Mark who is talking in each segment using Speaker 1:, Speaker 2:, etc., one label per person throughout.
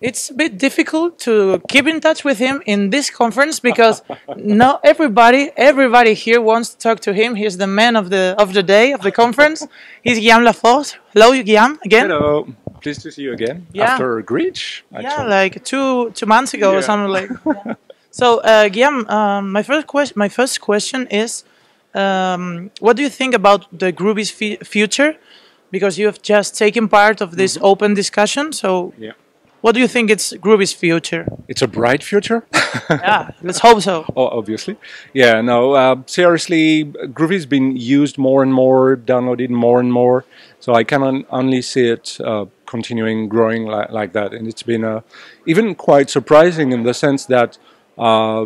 Speaker 1: it's a bit difficult to keep in touch with him in this conference because not everybody everybody here wants to talk to him. He's the man of the of the day of the conference. He's Guillaume Laforge. Hello, Guillaume, again.
Speaker 2: Hello, pleased to see you again
Speaker 1: Yeah.
Speaker 2: after Greach.
Speaker 1: Yeah, like two two months ago or something like. Yeah. So, uh, Guillaume, um, my first question my first question is, um, what do you think about the Groovy's future? Because you have just taken part of this open discussion. So,
Speaker 2: Yeah.
Speaker 1: What do you think it's Groovy's future?
Speaker 2: It's a bright future.
Speaker 1: yeah, let's hope so.
Speaker 2: Oh, obviously. Yeah, no, uh, seriously, Groovy's been used more and more, downloaded more and more. So I can on- only see it uh, continuing growing li- like that. And it's been uh, even quite surprising in the sense that uh,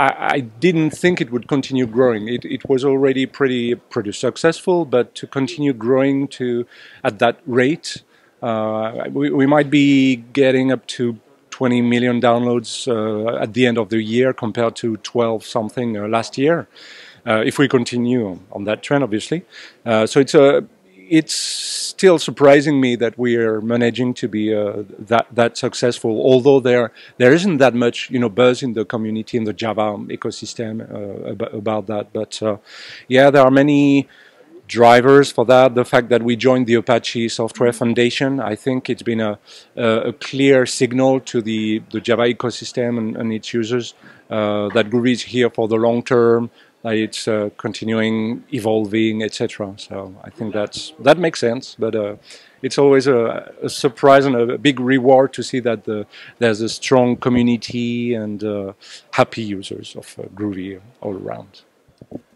Speaker 2: I, I didn't think it would continue growing. It, it was already pretty pretty successful, but to continue growing to at that rate, we, we might be getting up to 20 million downloads uh, at the end of the year compared to 12 something uh, last year. Uh, if we continue on that trend, obviously. Uh, so it's a it's still surprising me that we are managing to be uh, that that successful. Although there there isn't that much you know buzz in the community in the Java ecosystem uh, about, about that, but uh, yeah, there are many drivers for that. The fact that we joined the Apache Software Foundation, I think it's been a, a, a clear signal to the, the Java ecosystem and, and its users uh, that Groovy is here for the long term, that it's uh, continuing, evolving, etc. So I think that's that makes sense, but. Uh, it's always a, a, surprise and a big reward to see that the, there's a strong community and uh, happy users of uh, Groovy all around.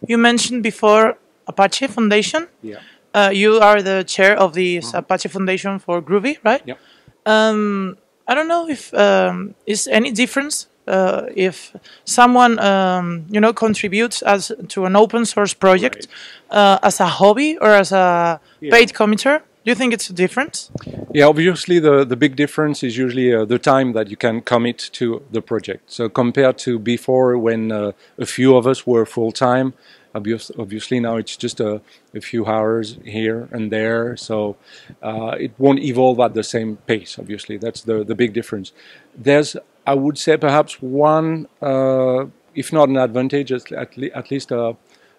Speaker 1: You mentioned before Apache Foundation.
Speaker 2: Yeah.
Speaker 1: Uh, you are the chair of the Apache Foundation for Groovy, right?
Speaker 2: Yep.
Speaker 1: Um, I don't know if um, is any difference uh, if someone um, you know contributes as to an open source project uh, as a hobby or as a paid committer. Do you think it's a difference?
Speaker 2: Yeah, obviously the, the big difference is usually uh, the time that you can commit to the project. So compared to before when uh, a few of us were full time, obviously now it's just a, a, few hours here and there. So uh, it won't evolve at the same pace, obviously. That's the, the big difference. There's, I would say, perhaps one, uh, if not an advantage, at, at least a,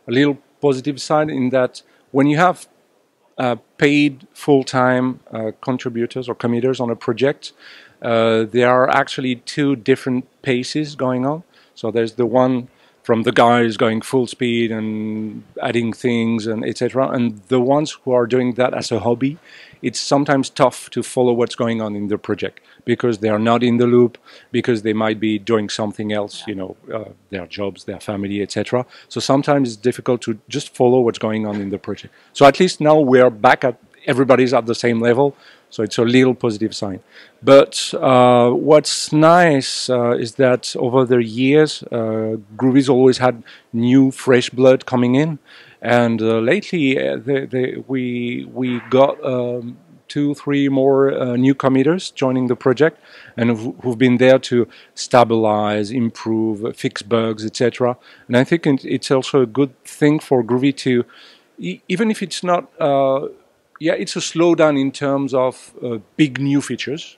Speaker 2: a little positive side in that when you have uh, paid full-time uh, contributors or committers on a project, uh, there are actually two different paces going on. So there's the one from the guys going full speed and adding things and etc. And the ones who are doing that as a hobby, it's sometimes tough to follow what's going on in the project because they are not in the loop, because they might be doing something else, you know, uh, their jobs, their family, etc. So sometimes it's difficult to just follow what's going on in the project. So at least now we're back at everybody's at the same level. So it's a little positive sign. But uh, what's nice uh, is that over the years, uh, Groovy's always had new, fresh blood coming in. And uh, lately, uh, they, they, we, we got um, two, three more uh, new committers joining the project and who've, who've been there to stabilize, improve, fix bugs, etc. And I think it's also a good thing for Groovy to, even if it's not yeah, it's a slowdown in terms of uh, big new features,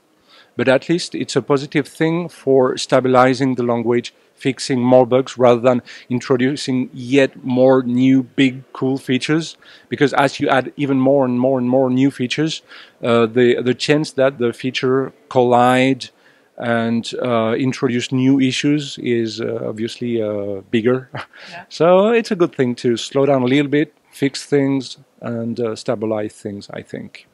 Speaker 2: but at least it's a positive thing for stabilizing the language, fixing more bugs rather than introducing yet more new big cool features. Because as you add even more and more and more new features, uh, the the chance that the feature collide and uh, introduce new issues is uh, obviously uh, bigger. Yeah. So it's a good thing to slow down a little bit, fix things, and uh, stabilize things, I think.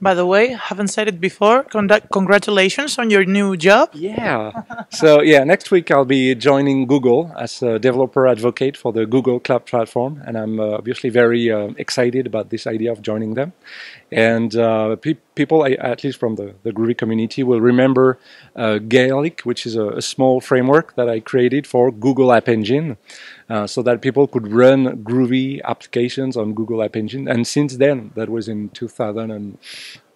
Speaker 1: By the way, haven't said it before. congratulations on your new job.
Speaker 2: Yeah. so yeah, next week I'll be joining Google as a developer advocate for the Google Cloud Platform, and I'm uh, obviously very uh, excited about this idea of joining them. And uh, pe people, at least from the, the Groovy community, will remember uh, Gaelyk, which is a, a, small framework that I created for Google App Engine, uh, so that people could run Groovy applications on Google App Engine. And since then, that was in 2000 and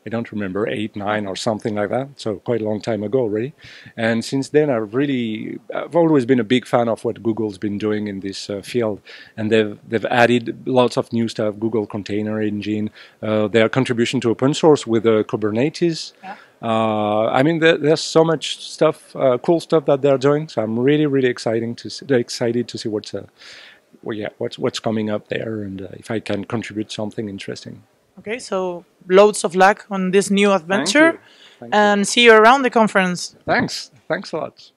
Speaker 2: I don't remember, eight, nine, or something like that. So quite a long time ago already. And since then, I've really, I've always been a big fan of what Google's been doing in this uh, field. And they've they've added lots of new stuff: Google Container Engine, uh, their contribution to open source with uh, Kubernetes. Yeah. Uh, I mean, there, there's so much stuff, uh, cool stuff that they're doing. So I'm really, really exciting to see, excited to see what's, uh, well, yeah, what's what's coming up there, and uh, if I can contribute something interesting.
Speaker 1: Okay, so loads of luck on this new adventure,
Speaker 2: Thank you.
Speaker 1: and see you around the conference.
Speaker 2: Thanks. Thanks a lot.